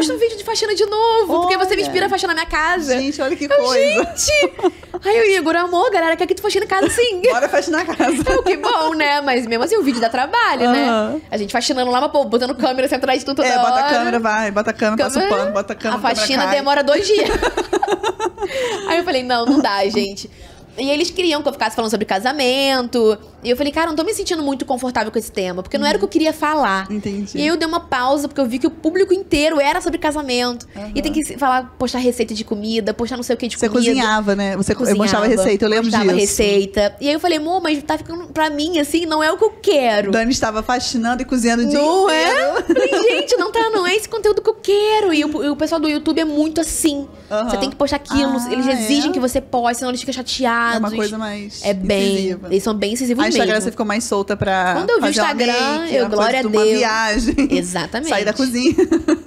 posta um vídeo de faxina de novo, porque você me Olha. inspira a faxinar minha casa. Gente, olha que Eu, coisa. Gente! Aí o Igor, amor, galera, quer que tu faxina a casa sim. Bora faxinar a casa. Eu, que bom, né? Mas mesmo assim, o vídeo dá trabalho, né? A gente faxinando lá, mas pô, botando câmera assim atrás de tudo toda É, bota hora. a câmera, vai, bota a câmera, passa o Câmera- pano, bota a câmera. A faxina câmera demora dois dias. Aí eu falei, não, não dá, gente. E eles queriam que eu ficasse falando sobre casamento. E eu falei, cara, não tô me sentindo muito confortável com esse tema, porque não era o que eu queria falar. Entendi. E aí eu dei uma pausa, porque eu vi que o público inteiro era sobre casamento. Aham. E tem que falar, postar receita de comida, postar não sei o que de Você comida. cozinhava, né? Você eu Cozinhava, mostrava receita, eu lembro postava disso. receita. E aí eu falei, amor, mas tá ficando pra mim, assim, não é o que eu quero. Dani estava faxinando e cozinhando dia Não inteiro. é? Falei, gente, não tá, não é esse conteúdo que eu quero. E o, e o pessoal do YouTube é muito assim. Você tem que postar aquilo, Ah, eles exigem é? que você poste, senão eles ficam chateados. É uma coisa mais É bem. incisiva. Eles são bem incisivos A Instagram mesmo. você ficou mais solta pra Quando eu vi o Instagram, make, eu, glória a de uma Deus. viagem. Exatamente. Sair da cozinha.